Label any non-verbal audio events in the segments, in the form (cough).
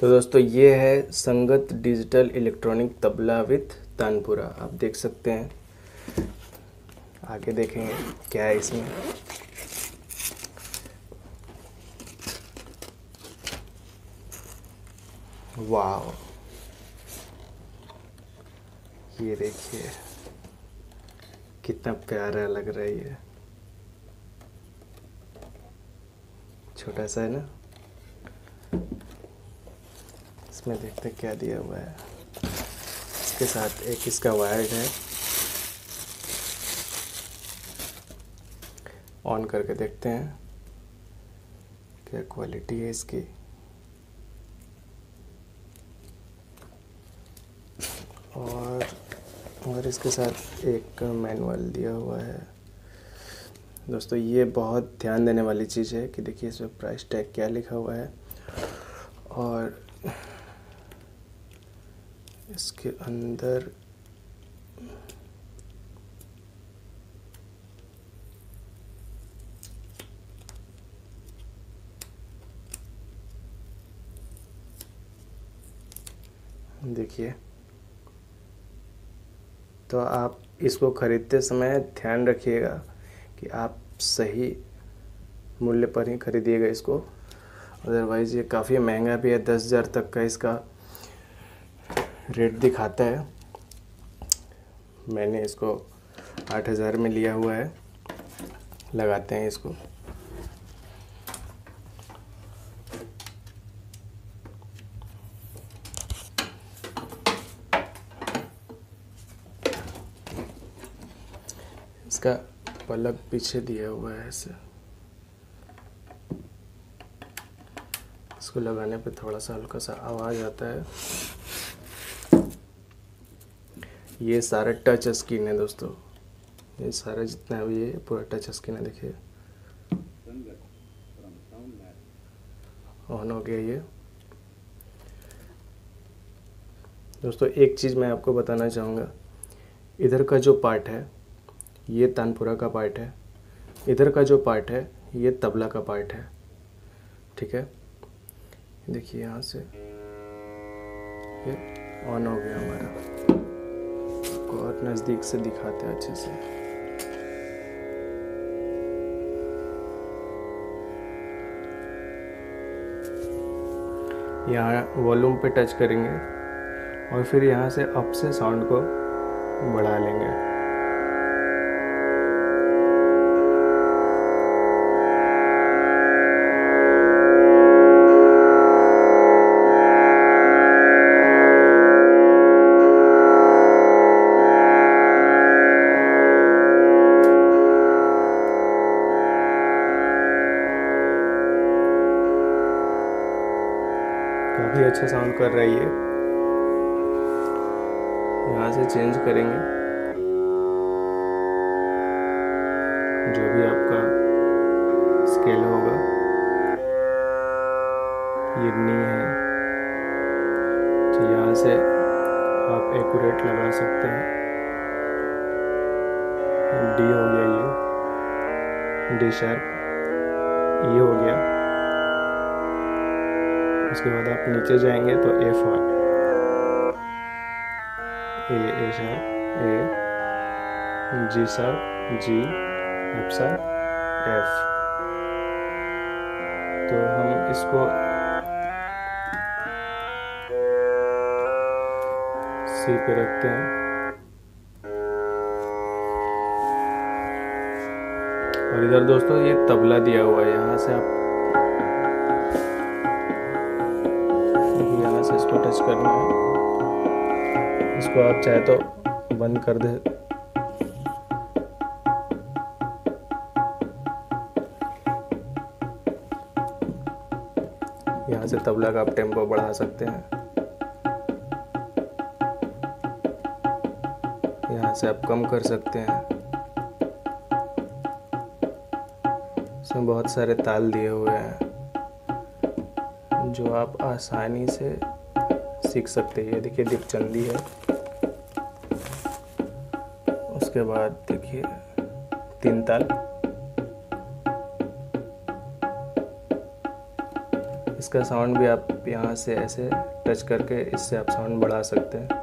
तो दोस्तों, ये है संगत digital electronic tabla with tanpura. आप देख सकते हैं। आगे देखेंगे क्या है इसमें। वाह ये देखिए, कितना प्यारा लग रहा है ये। छोटा सा है ना? इसमें देखते क्या दिया हुआ है। इसके साथ एक इसका वायर है। ऑन करके देखते हैं क्या क्वालिटी है इसकी। और और इसके साथ एक मैनुअल दिया हुआ है। दोस्तों, ये बहुत ध्यान देने वाली चीज़ है कि देखिए इसमें प्राइस टैग क्या लिखा हुआ है। और इसके अंदर देखिए तो आप इसको ख़रीदते समय ध्यान रखिएगा कि आप सही मूल्य पर ही खरीदिएगा इसको। अदरवाइज़ ये काफ़ी महँगा भी है, दस हज़ार तक का इसका रेट दिखाता है। मैंने इसको आठ हज़ार में लिया हुआ है। लगाते हैं इसको। इसका पलक पीछे दिया हुआ है ऐसे। इसको लगाने पे थोड़ा सा हल्का सा आवाज़ आता है। ये सारा टच स्क्रीन है दोस्तों। ये सारा जितना है ये पूरा टच स्क्रीन है, देखिए। ऑन हो गया ये। दोस्तों, एक चीज़ मैं आपको बताना चाहूँगा। इधर का जो पार्ट है, ये तानपुरा का पार्ट है। इधर का जो पार्ट है, ये तबला का पार्ट है। ठीक है? देखिए यहाँ से। ऑन हो गया हमारा। और नज़दीक से दिखाते हैं अच्छे से। यहाँ वॉल्यूम पे टच करेंगे और फिर यहाँ से अप से साउंड को बढ़ा लेंगे। काफ़ी अच्छा साउंड कर रही है यहाँ से चेंज करेंगे। जो भी आपका स्केल होगा। ये नी है। तो यहाँ से आप एक्यूरेट लगा सकते हैं। डी हो गया ये। डी शार्प ये हो गया। उसके बाद आप नीचे जाएँगे तो A for A A sharp A G sharp G F sharp F तो हम इसको सी पे रखते हैं। और इधर दोस्तों ये तबला दिया हुआ है, यहाँ से आप से इसको टच करना है। इसको आप चाहे तो बंद कर दे। यहाँ से तबला का आप टेंपो बढ़ा सकते हैं। यहाँ से आप कम कर सकते हैं। इसमें बहुत सारे ताल दिए हुए हैं। जो आप आसानी से सीख सकते हैं। देखिए, दीपचंदी है। उसके बाद देखिए, तीन ताल। इसका साउंड भी आप यहाँ से ऐसे टच करके इससे आप साउंड बढ़ा सकते हैं।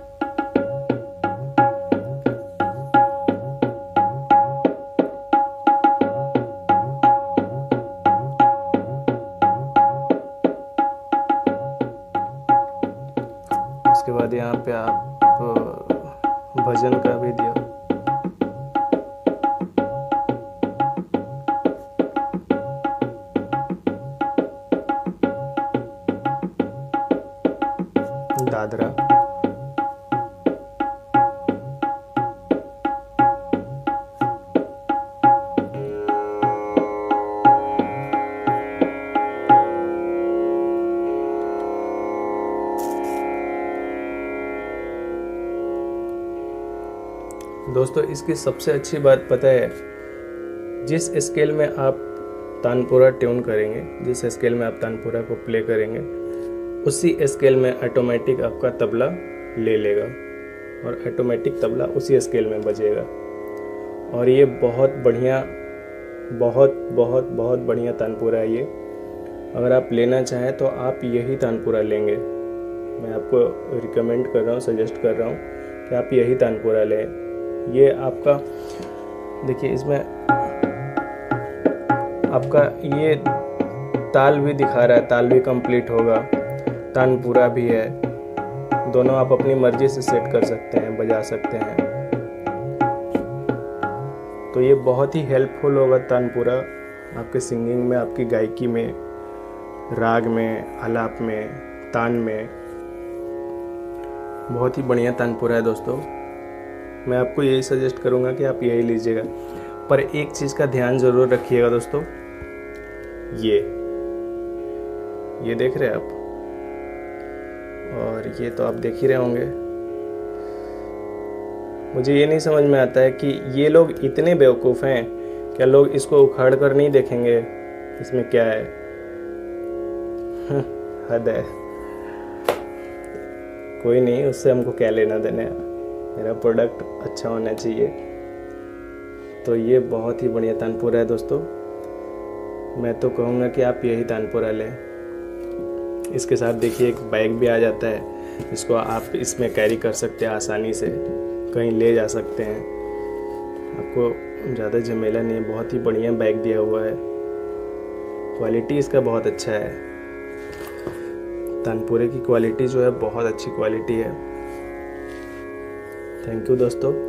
उसके बाद यहाँ पे आप भजन का भी दिया। दादरा। दोस्तों, इसकी सबसे अच्छी बात पता है, जिस स्केल में आप तानपुरा ट्यून करेंगे, जिस स्केल में आप तानपुरा को प्ले करेंगे, उसी स्केल में ऑटोमेटिक आपका तबला ले लेगा और ऑटोमेटिक तबला उसी स्केल में बजेगा। और ये बहुत बढ़िया, बहुत बहुत बहुत बढ़िया तानपुरा है ये। अगर आप लेना चाहें तो आप यही तानपुरा लेंगे। मैं आपको रिकमेंड कर रहा हूँ सजेस्ट कर रहा हूँ कि आप यही तानपुरा लें। ये आपका, देखिए इसमें आपका ये ताल भी दिखा रहा है, ताल भी कंप्लीट होगा। तानपुरा भी है। दोनों आप अपनी मर्ज़ी से सेट कर सकते हैं, बजा सकते हैं। तो ये बहुत ही हेल्पफुल होगा तानपुरा। आपके सिंगिंग में, आपकी गायकी में, राग में, आलाप में, तान में। बहुत ही बढ़िया तानपुरा है दोस्तों। मैं आपको यही सजेस्ट करूँगा कि आप यही लीजिएगा। पर एक चीज़ का ध्यान ज़रूर रखिएगा दोस्तों। ये। ये देख रहे हैं आप? और ये तो आप देख ही रहे होंगे। मुझे ये नहीं समझ में आता है कि ये लोग इतने बेवकूफ़ हैं, क्या लोग इसको उखाड़ कर नहीं देखेंगे? इसमें क्या है? (laughs) हद है। कोई नहीं, उससे हमको क्या लेना देना मेरा प्रोडक्ट अच्छा होना चाहिए। तो ये बहुत ही बढ़िया तानपुरा है दोस्तों। मैं तो कहूँगा कि आप यही तानपुरा लें इसके साथ देखिए, एक बैग भी आ जाता है। इसको आप इसमें कैरी कर सकते हैं आसानी से। कहीं ले जा सकते हैं। आपको ज़्यादा झमेला नहीं है। बहुत ही बढ़िया बैग दिया हुआ है। क्वालिटी इसका बहुत अच्छा है। तानपुरे की क्वालिटी जो है, बहुत अच्छी क्वालिटी है। थैंक यू दोस्तों।